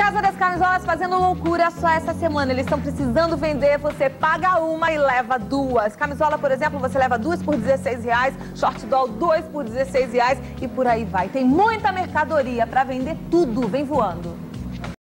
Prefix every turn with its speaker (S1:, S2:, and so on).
S1: Casa das Camisolas fazendo loucura só essa semana. Eles estão precisando vender, você paga uma e leva duas. Camisola, por exemplo, você leva duas por 16 reais, short doll dois por 16 reais e por aí vai. Tem muita mercadoria para vender tudo. Vem voando.